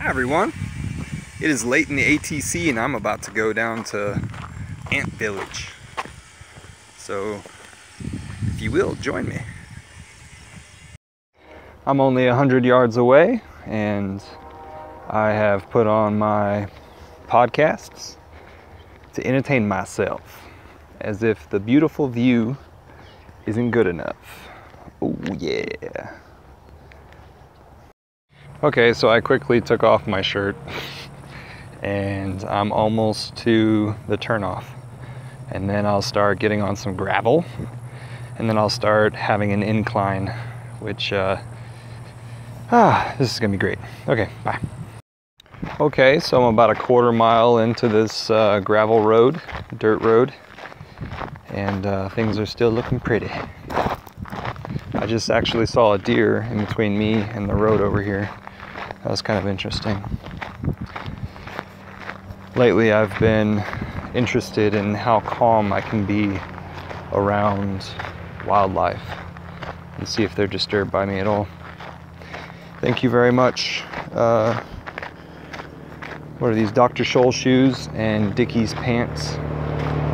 Hi everyone. It is late in the ATC and I'm about to go down to Ant Village. So if you will, join me. I'm only 100 yards away and I have put on my podcasts to entertain myself as if the beautiful view isn't good enough. Oh yeah. Okay, so I quickly took off my shirt and I'm almost to the turnoff. And then I'll start getting on some gravel and then I'll start having an incline, which, uh, ah, this is gonna be great. Okay, bye. Okay, so I'm about a quarter mile into this uh, gravel road, dirt road, and uh, things are still looking pretty. I just actually saw a deer in between me and the road over here. That was kind of interesting. Lately, I've been interested in how calm I can be around wildlife and see if they're disturbed by me at all. Thank you very much. Uh, what are these Dr. Scholl shoes and Dickies pants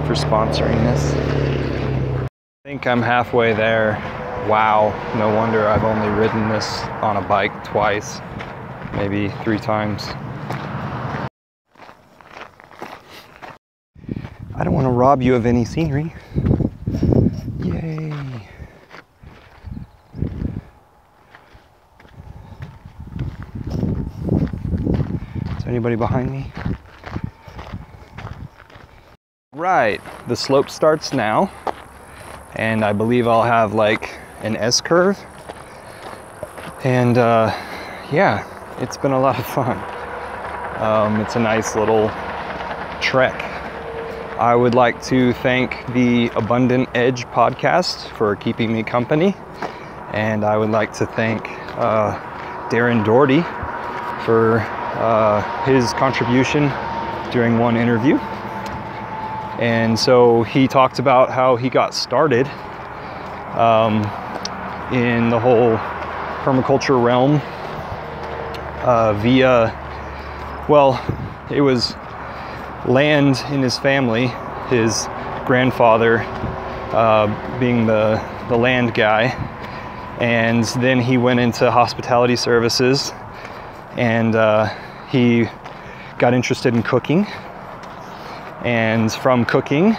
for sponsoring this? I think I'm halfway there. Wow, no wonder I've only ridden this on a bike twice maybe three times. I don't want to rob you of any scenery. Yay. Is there anybody behind me? Right, the slope starts now, and I believe I'll have like an S curve. And uh, yeah, it's been a lot of fun. Um, it's a nice little trek. I would like to thank the Abundant Edge podcast for keeping me company. And I would like to thank uh, Darren Doherty for uh, his contribution during one interview. And so he talked about how he got started um, in the whole permaculture realm uh, via, well, it was land in his family, his grandfather uh, being the, the land guy. And then he went into hospitality services and uh, he got interested in cooking. And from cooking,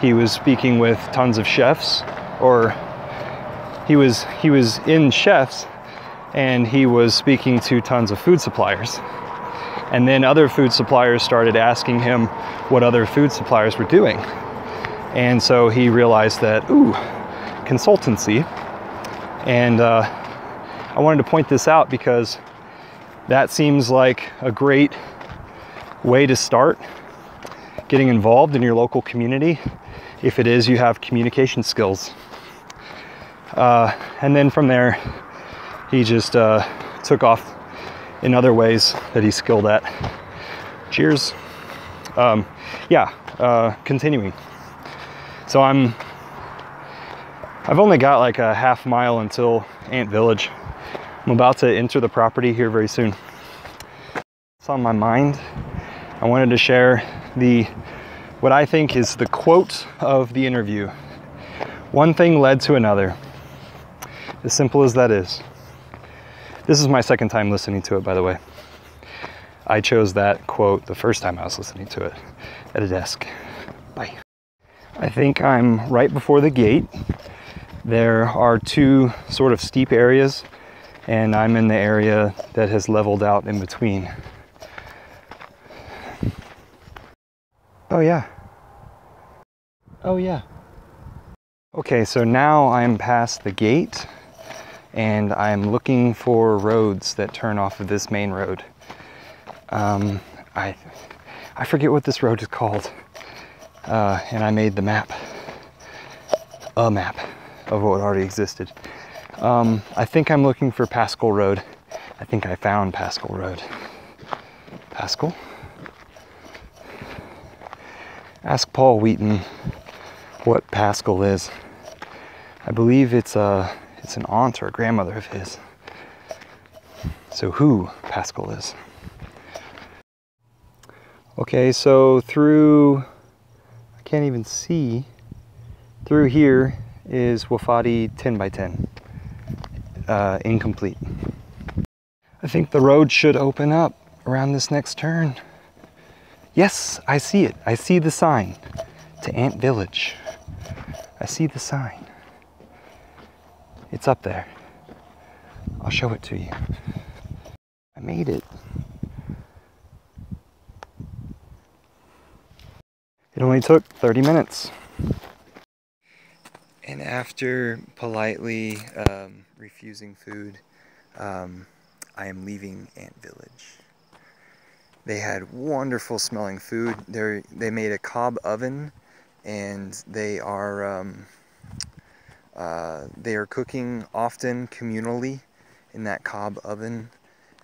he was speaking with tons of chefs, or he was he was in chefs and he was speaking to tons of food suppliers. And then other food suppliers started asking him what other food suppliers were doing. And so he realized that, ooh, consultancy. And uh, I wanted to point this out because that seems like a great way to start getting involved in your local community if it is you have communication skills. Uh, and then from there, he just uh, took off in other ways that he's skilled at. Cheers. Um, yeah, uh, continuing. So I'm, I've only got like a half mile until Ant Village. I'm about to enter the property here very soon. It's on my mind. I wanted to share the, what I think is the quote of the interview. One thing led to another. As simple as that is. This is my second time listening to it, by the way. I chose that quote the first time I was listening to it at a desk. Bye. I think I'm right before the gate. There are two sort of steep areas, and I'm in the area that has leveled out in between. Oh, yeah. Oh, yeah. Okay, so now I'm past the gate and I'm looking for roads that turn off of this main road. Um, I, I forget what this road is called, uh, and I made the map, a map of what already existed. Um, I think I'm looking for Pascal Road. I think I found Pascal Road. Pascal? Ask Paul Wheaton what Pascal is. I believe it's a it's an aunt or a grandmother of his. So who Pascal is. Okay, so through, I can't even see, through here is wofati 10 by 10, uh, incomplete. I think the road should open up around this next turn. Yes, I see it. I see the sign to Ant Village. I see the sign. It's up there. I'll show it to you. I made it. It only took 30 minutes. And after politely um, refusing food, um, I am leaving Ant Village. They had wonderful smelling food. They they made a cob oven, and they are um, uh, they are cooking often communally in that cob oven,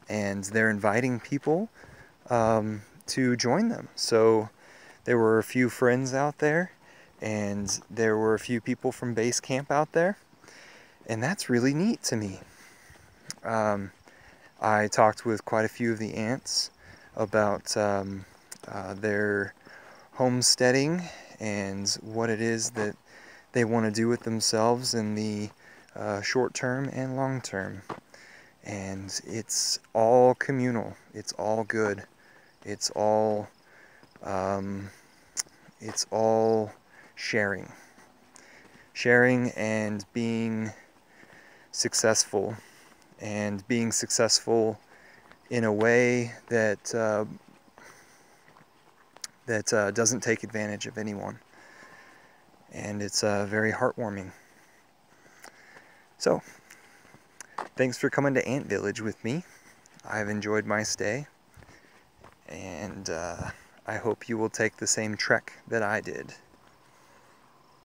and they're inviting people um, to join them. So there were a few friends out there, and there were a few people from base camp out there, and that's really neat to me. Um, I talked with quite a few of the ants about um, uh, their homesteading and what it is that they want to do with themselves in the uh, short term and long term. And it's all communal. It's all good. It's all um, it's all sharing. Sharing and being successful and being successful in a way that uh, that uh, doesn't take advantage of anyone. And it's uh, very heartwarming. So, thanks for coming to Ant Village with me. I've enjoyed my stay, and uh, I hope you will take the same trek that I did.